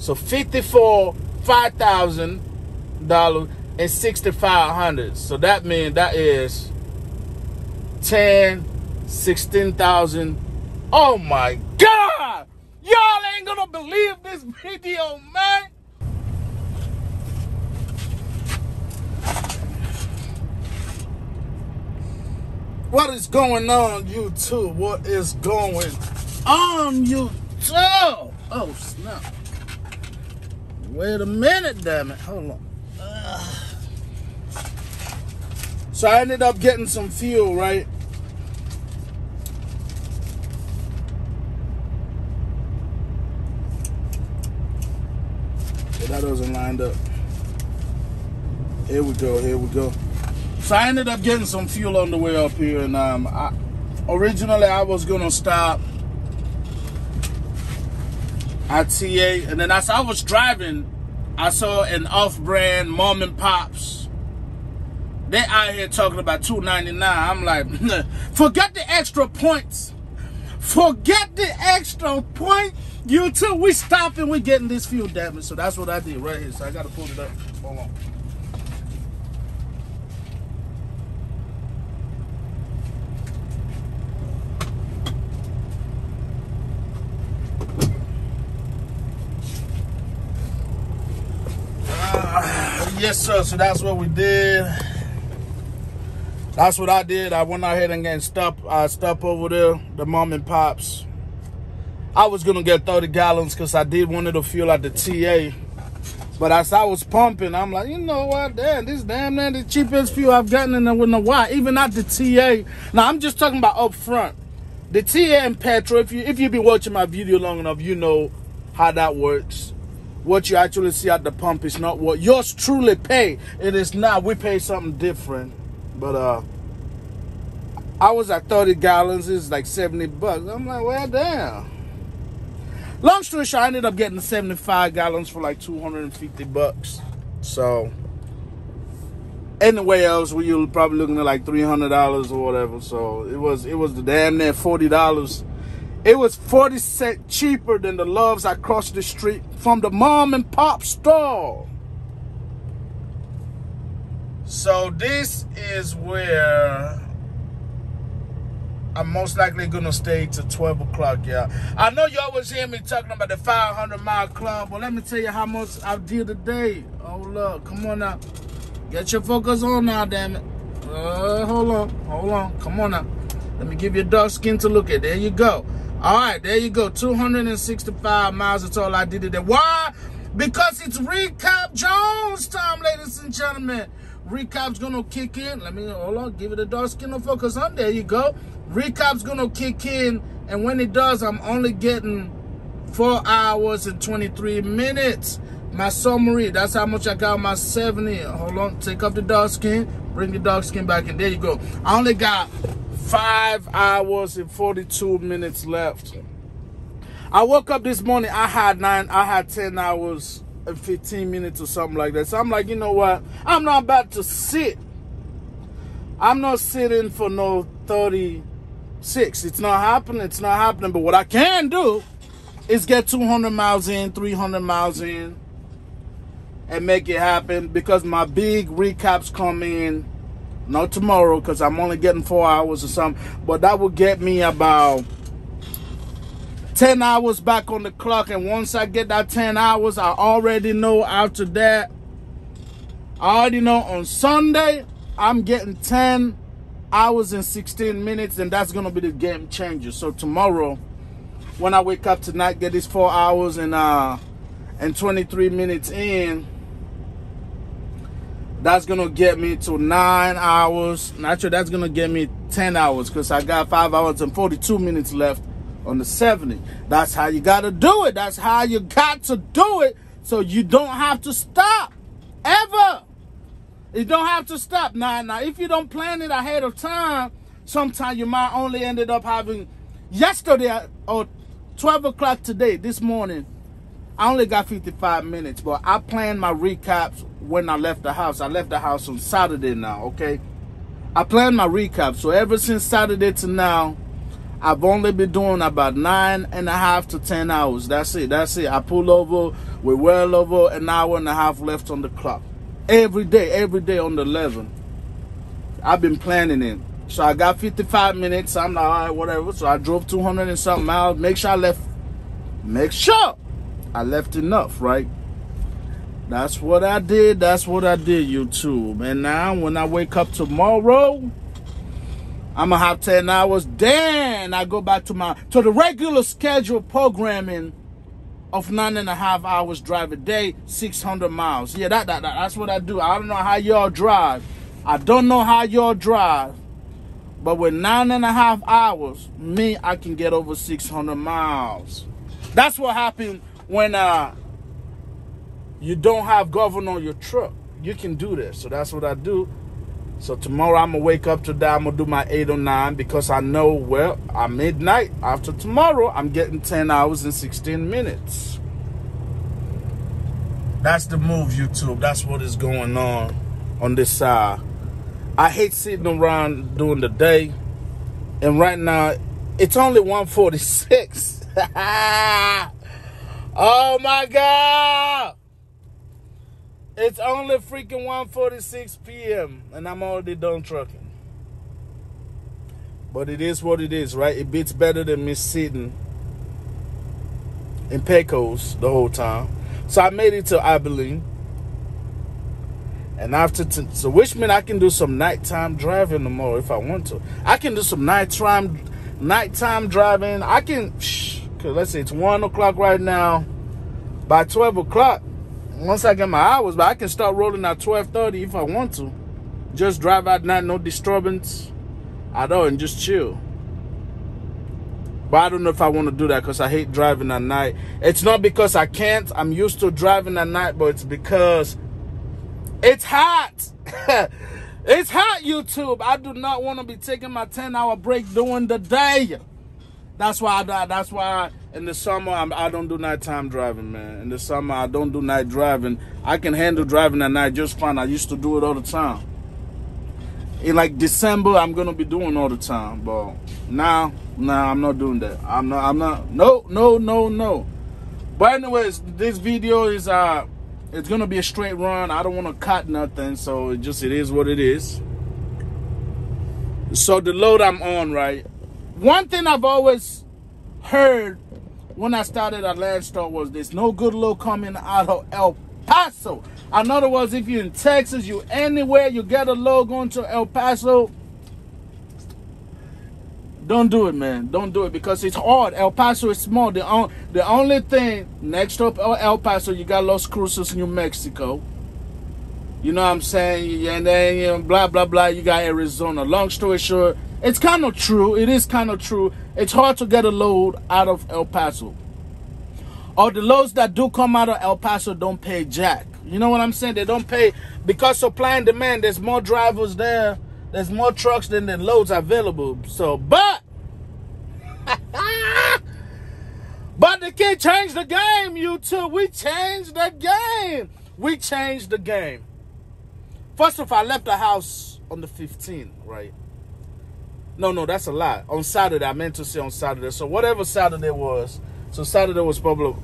So 54 five thousand dollars and sixty five hundred. So that means that is ten, sixteen thousand. Oh my god! Y'all ain't gonna believe this video, man. What is going on, YouTube? What is going on, YouTube? Oh, snap. Wait a minute, damn it. Hold on. So I ended up getting some fuel, right? Okay, that doesn't line up. Here we go, here we go. So I ended up getting some fuel on the way up here, and um, I, originally I was gonna stop at TA, and then as I was driving, I saw an off-brand mom and pops. They out here talking about two ninety nine. I'm like, forget the extra points. Forget the extra point. YouTube, we stopping, we getting this fuel damage. So that's what I did right here. So I gotta pull it up. Hold on. Yes, sir. So that's what we did. That's what I did. I went ahead and got stop. I uh, stop over there, the mom and pops. I was gonna get 30 gallons because I did wanted to fuel at the TA. But as I was pumping, I'm like, you know what, damn, this damn man the cheapest fuel I've gotten in there with no why. Even at the TA. Now I'm just talking about up front. The TA and Petro, if you if you've been watching my video long enough, you know how that works what you actually see at the pump is not what yours truly pay. It is not. We pay something different. But uh I was at 30 gallons, it's like 70 bucks. I'm like, well damn. Long story short, I ended up getting 75 gallons for like 250 bucks. So anywhere else we were probably looking at like $300 or whatever. So it was it was the damn near $40 it was 40 cent cheaper than the Love's I crossed the street from the mom and pop store. So this is where I'm most likely gonna stay till 12 o'clock, yeah. I know you always hear me talking about the 500 mile club, but let me tell you how much I did today. Oh look, come on now. Get your focus on now, damn it. Uh, hold on, hold on, come on now. Let me give you a dark skin to look at. There you go. All right, there you go. 265 miles. That's all I did today. Why? Because it's Recap Jones time, ladies and gentlemen. Recap's gonna kick in. Let me hold on, give it a dark skin to focus on. There you go. Recap's gonna kick in, and when it does, I'm only getting four hours and 23 minutes. My summary, that's how much I got my 70. Hold on, take off the dark skin, bring the dark skin back, and there you go. I only got five hours and 42 minutes left. I woke up this morning, I had nine, I had 10 hours and 15 minutes or something like that. So I'm like, you know what? I'm not about to sit. I'm not sitting for no 36. It's not happening. It's not happening. But what I can do is get 200 miles in, 300 miles in, and make it happen because my big recaps come in not tomorrow because I'm only getting four hours or something. But that will get me about 10 hours back on the clock. And once I get that 10 hours, I already know after that, I already know on Sunday, I'm getting 10 hours and 16 minutes. And that's going to be the game changer. So tomorrow, when I wake up tonight, get these four hours and, uh, and 23 minutes in, that's gonna get me to nine hours. Sure that's gonna get me 10 hours because I got five hours and 42 minutes left on the 70. That's how you gotta do it. That's how you got to do it so you don't have to stop ever. You don't have to stop. Now, now, if you don't plan it ahead of time, sometimes you might only ended up having yesterday or 12 o'clock today, this morning, I only got 55 minutes, but I planned my recaps when I left the house. I left the house on Saturday now, okay? I planned my recap. So ever since Saturday to now, I've only been doing about nine and a half to ten hours. That's it. That's it. I pull over. We're well over an hour and a half left on the clock. Every day, every day on the 11. I've been planning it. So I got 55 minutes. I'm like, all right, whatever. So I drove 200 and something miles. Make sure I left. Make sure I left enough, right? That's what I did. That's what I did, YouTube. And now when I wake up tomorrow, I'm gonna have 10 hours. Then I go back to my to the regular schedule programming of nine and a half hours drive a day, 600 miles. Yeah, that, that, that that's what I do. I don't know how y'all drive. I don't know how y'all drive. But with nine and a half hours, me, I can get over 600 miles. That's what happened when uh, you don't have governor on your truck. You can do this. So that's what I do. So tomorrow I'm gonna wake up to that. I'm gonna do my 809 because I know well at midnight after tomorrow I'm getting 10 hours and 16 minutes. That's the move, YouTube. That's what is going on on this side. I hate sitting around during the day. And right now it's only 146. oh my god! It's only freaking 1:46 p.m. and I'm already done trucking. But it is what it is, right? It beats better than me sitting in Pecos the whole time. So I made it to Abilene. And after, t- so which means I can do some nighttime driving tomorrow if I want to. I can do some nighttime, nighttime driving. I can, shh, cause let's say it's one o'clock right now. By 12 o'clock, once I get my hours, but I can start rolling at 12:30 if I want to. Just drive at night, no disturbance at all, and just chill. But I don't know if I want to do that because I hate driving at night. It's not because I can't. I'm used to driving at night, but it's because it's hot. it's hot, YouTube. I do not want to be taking my 10 hour break during the day. That's why I, that's why in the summer I'm, I do not do nighttime driving, man. In the summer I don't do night driving. I can handle driving at night just fine. I used to do it all the time. In like December, I'm gonna be doing all the time, but now, now I'm not doing that. I'm not. I'm not. No, no, no, no. But anyways, this video is uh, it's gonna be a straight run. I don't want to cut nothing, so it just it is what it is. So the load I'm on, right? One thing I've always heard when I started at Landstar was this no good load coming out of El Paso. In other words, if you're in Texas, you anywhere, you get a load going to El Paso, don't do it, man. Don't do it because it's hard. El Paso is small. The, on, the only thing next up uh, El Paso, you got Los Cruces, New Mexico. You know what I'm saying? And then you know, blah, blah, blah. You got Arizona. Long story short, it's kind of true. It is kind of true. It's hard to get a load out of El Paso. Or the loads that do come out of El Paso don't pay jack. You know what I'm saying? They don't pay because supply and demand. There's more drivers there. There's more trucks than the loads available. So, but, but they can't change the game, YouTube. We changed the game. We changed the game. First of all, I left the house on the 15th, right? No, no, that's a lie. On Saturday, I meant to say on Saturday. So whatever Saturday was, so Saturday was probably.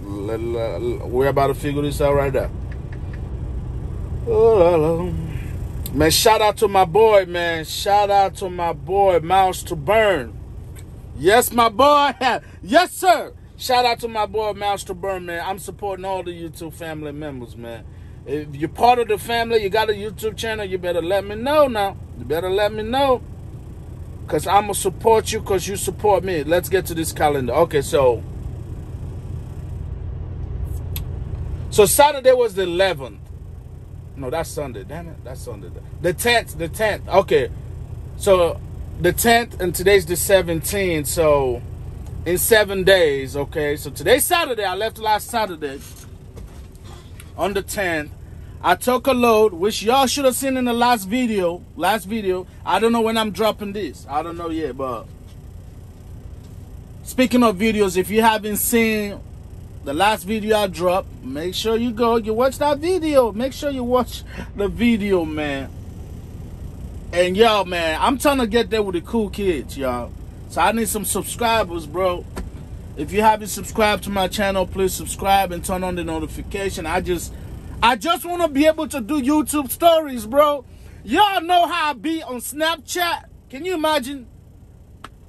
We're about to figure this out right now. Oh, man, shout out to my boy, man. Shout out to my boy, Mouse to Burn. Yes, my boy. yes, sir. Shout out to my boy, Mouse to Burn, man. I'm supporting all the YouTube family members, man. If you're part of the family, you got a YouTube channel, you better let me know now. You better let me know. Because I'm going to support you because you support me. Let's get to this calendar. Okay, so. So Saturday was the 11th. No, that's Sunday. Damn it. That's Sunday. The 10th. The 10th. Okay. So the 10th and today's the 17th. So in seven days. Okay. So today's Saturday. I left last Saturday on the 10th. I took a load, which y'all should have seen in the last video. Last video. I don't know when I'm dropping this. I don't know yet, but speaking of videos, if you haven't seen the last video I dropped, make sure you go, you watch that video. Make sure you watch the video, man. And y'all, man, I'm trying to get there with the cool kids, y'all. So I need some subscribers, bro. If you haven't subscribed to my channel, please subscribe and turn on the notification. I just I just want to be able to do YouTube stories, bro. Y'all know how I be on Snapchat. Can you imagine?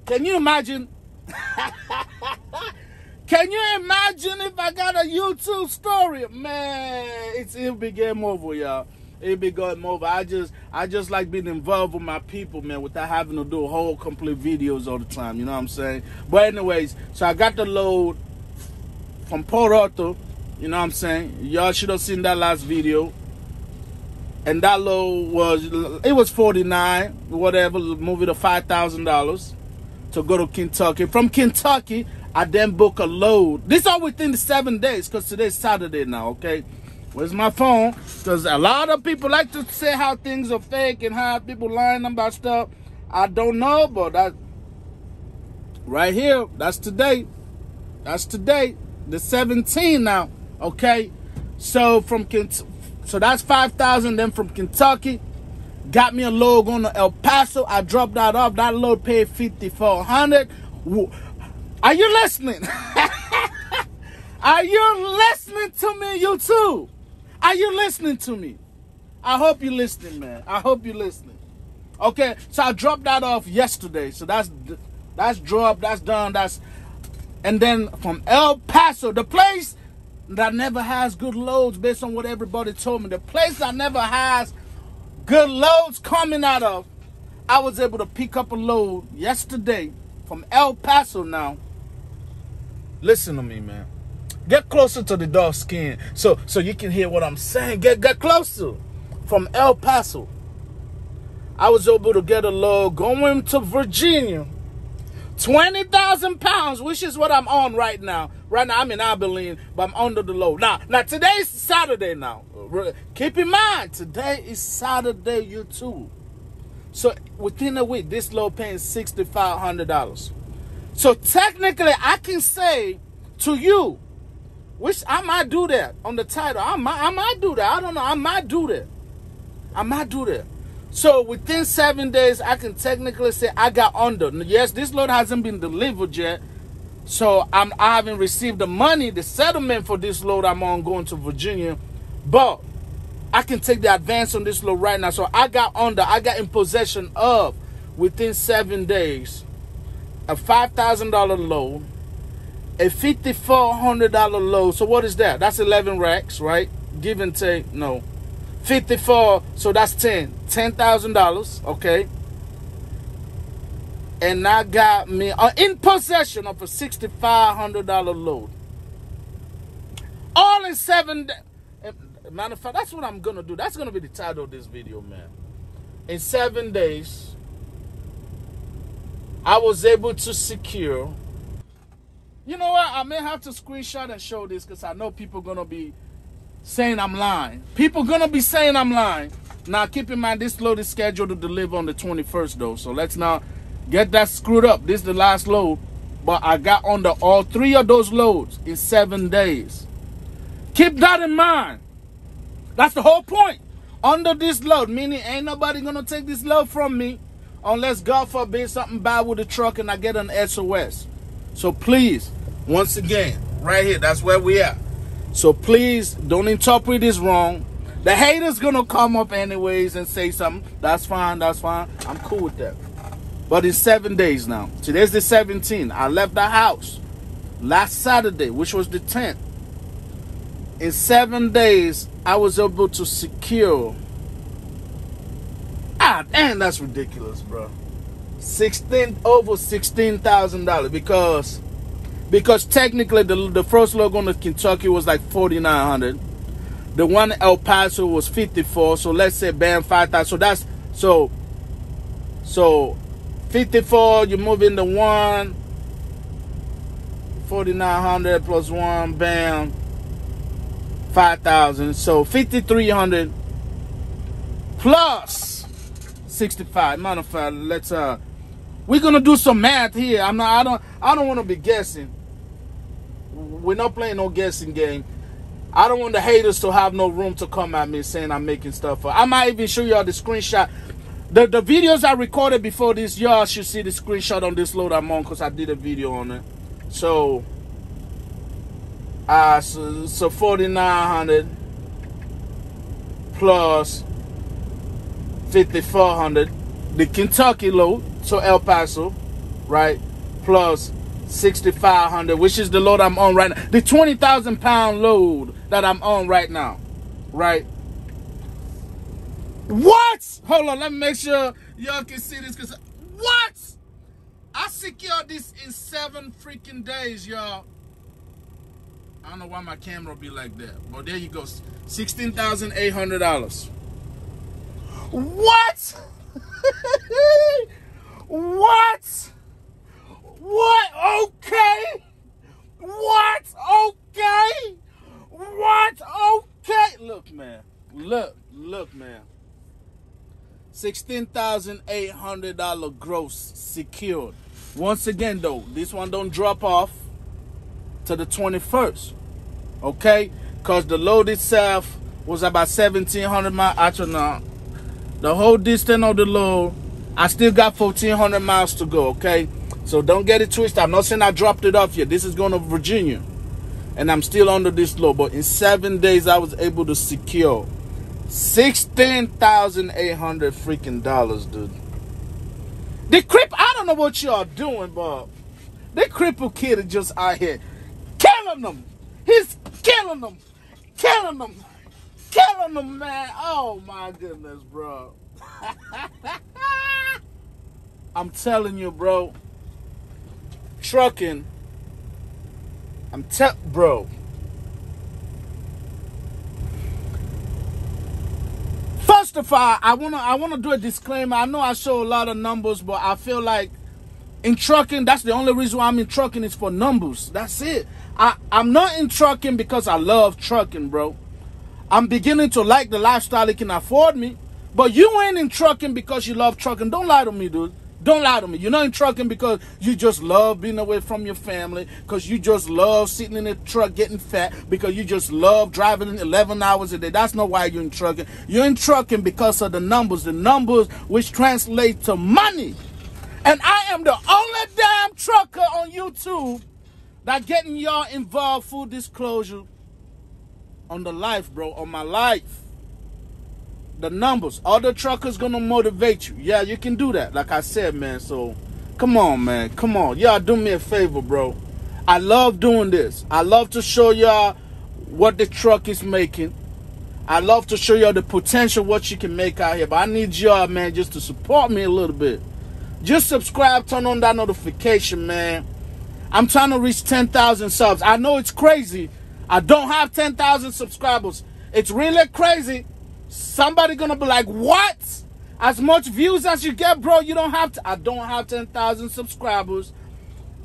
Can you imagine? Can you imagine if I got a YouTube story? Man, it's it'll be game over, y'all. It'll be game over. I just I just like being involved with my people, man, without having to do whole complete videos all the time. You know what I'm saying? But anyways, so I got the load from Port Arthur. You know what I'm saying? Y'all should have seen that last video. And that load was it was 49, whatever, moving to five thousand dollars to go to Kentucky. From Kentucky, I then book a load. This all within the seven days because today's Saturday now, okay? Where's my phone? Because a lot of people like to say how things are fake and how people lying about stuff. I don't know, but that right here, that's today. That's today. The 17 now, okay? So from so that's 5,000 then from Kentucky got me a load on the El Paso. I dropped that off. That load paid 5400 are you listening? Are you listening to me, YouTube? Are you listening to me? I hope you're listening, man. I hope you're listening. Okay, so I dropped that off yesterday. So that's that's dropped, that's done, that's and then from El Paso, the place that never has good loads based on what everybody told me, the place that never has good loads coming out of, I was able to pick up a load yesterday from El Paso now Listen to me, man. Get closer to the dark skin so so you can hear what I'm saying. Get get closer. From El Paso. I was able to get a load going to Virginia. 20,000 pounds, which is what I'm on right now. Right now, I'm in Abilene, but I'm under the load. Now, now today's Saturday now. Keep in mind, today is Saturday, YouTube. So within a week, this load paying $6,500. So technically, I can say to you, which I might do that on the title. I might, I might do that. I don't know. I might do that. I might do that. So within seven days, I can technically say I got under. Yes, this load hasn't been delivered yet. So I'm, I haven't received the money, the settlement for this load I'm on going to Virginia. But I can take the advance on this load right now. So I got under, I got in possession of within seven days a $5,000 loan, a $5,400 loan. So what is that? That's 11 racks, right? Give and take, no. 54, so that's 10. $10,000, okay? And I got me uh, in possession of a $6,500 load. All in seven days. Matter of fact, that's what I'm going to do. That's going to be the title of this video, man. In seven days, I was able to secure. You know what? I may have to screenshot and show this because I know people gonna be saying I'm lying. People gonna be saying I'm lying. Now keep in mind this load is scheduled to deliver on the 21st though. So let's not get that screwed up. This is the last load. But I got under all three of those loads in seven days. Keep that in mind. That's the whole point. Under this load, meaning ain't nobody gonna take this load from me unless God forbid something bad with the truck and I get an SOS. So please, once again, right here, that's where we are. So please don't interpret this wrong. The haters gonna come up anyways and say something. That's fine, that's fine. I'm cool with that. But it's seven days now. Today's the 17th. I left the house last Saturday, which was the 10th. In seven days, I was able to secure Ah, damn, that's ridiculous, bro. Sixteen over sixteen thousand dollars because because technically the the first logo the Kentucky was like forty nine hundred. The one El Paso was fifty four. So let's say bam five thousand. So that's so so fifty four. You move into one. 4900 plus 1 bam 5000 so 5300 plus 65. Matter of fact, let's uh we're gonna do some math here. I'm not I don't I don't wanna be guessing. We're not playing no guessing game. I don't want the haters to have no room to come at me saying I'm making stuff up. I might even show y'all the screenshot. The, the videos I recorded before this, y'all should see the screenshot on this load I'm on because I did a video on it. So, uh, so, so 4900 plus 5400 the Kentucky load, so El Paso, right? Plus 6500 which is the load I'm on right now. The 20,000 pound load that I'm on right now, right? What? Hold on, let me make sure y'all can see this. Cause what? I secured this in seven freaking days, y'all. I don't know why my camera be like that. But there you go. $16,800. What? what? What? Okay. What? Okay. What? Okay. Look, man. Look. Look, man. $16,800 gross secured. Once again, though, this one don't drop off to the 21st. Okay? Because the load itself was about 1,700 miles. Actually, no. The whole distance of the load, I still got 1,400 miles to go. Okay? So don't get it twisted. I'm not saying I dropped it off yet. This is going to Virginia. And I'm still under this load. But in seven days, I was able to secure Sixteen thousand eight hundred freaking dollars, dude. The crip, I don't know what you are doing, but the cripple kid is just out here killing them. He's killing them, killing them, killing them, man. Oh my goodness, bro. I'm telling you, bro. Trucking. I'm tell, bro. Justify. I wanna I wanna do a disclaimer. I know I show a lot of numbers, but I feel like in trucking, that's the only reason why I'm in trucking is for numbers. That's it. I, I'm not in trucking because I love trucking, bro. I'm beginning to like the lifestyle it can afford me. But you ain't in trucking because you love trucking. Don't lie to me, dude. Don't lie to me. You're not in trucking because you just love being away from your family, because you just love sitting in the truck getting fat, because you just love driving 11 hours a day. That's not why you're in trucking. You're in trucking because of the numbers, the numbers which translate to money. And I am the only damn trucker on YouTube that getting y'all involved, full disclosure, on the life, bro, on my life the numbers. Other truckers gonna motivate you. Yeah, you can do that. Like I said, man. So come on, man. Come on. Y'all do me a favor, bro. I love doing this. I love to show y'all what the truck is making. I love to show y'all the potential what you can make out here. But I need y'all, man, just to support me a little bit. Just subscribe, turn on that notification, man. I'm trying to reach 10,000 subs. I know it's crazy. I don't have 10,000 subscribers. It's really crazy Somebody gonna be like, what? As much views as you get, bro, you don't have to. I don't have 10,000 subscribers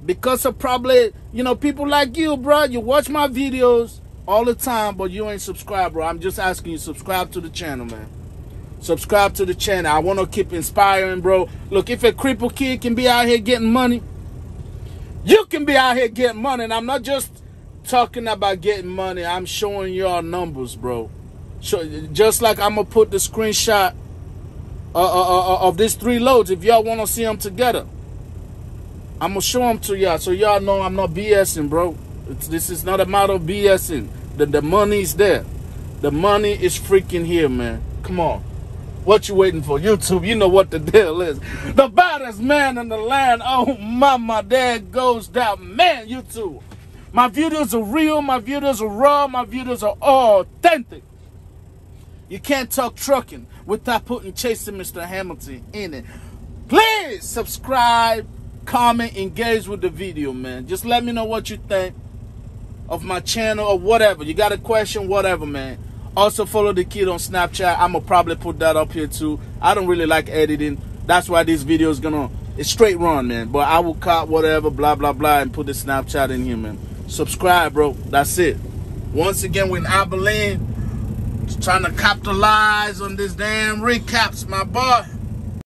because of probably, you know, people like you, bro. You watch my videos all the time, but you ain't subscribed, bro. I'm just asking you, subscribe to the channel, man. Subscribe to the channel. I want to keep inspiring, bro. Look, if a crippled kid can be out here getting money, you can be out here getting money. And I'm not just talking about getting money. I'm showing y'all numbers, bro. So just like I'm gonna put the screenshot uh, uh, uh, uh of these three loads, if y'all want to see them together, I'm gonna show them to y'all so y'all know I'm not BSing, bro. It's, this is not a matter of BSing. The the money's there. The money is freaking here, man. Come on. What you waiting for? YouTube, you know what the deal is. The baddest man in the land. Oh, mama, there goes that man, YouTube. My videos are real. My videos are raw. My videos are authentic. You can't talk trucking without putting Chasing Mr. Hamilton in it. Please subscribe, comment, engage with the video, man. Just let me know what you think of my channel or whatever. You got a question, whatever, man. Also follow the kid on Snapchat. I'm gonna probably put that up here too. I don't really like editing. That's why this video is gonna it's straight run, man. But I will cut whatever, blah blah blah, and put the Snapchat in here, man. Subscribe, bro. That's it. Once again, with Abilene trying to capitalize on this damn recaps, my boy.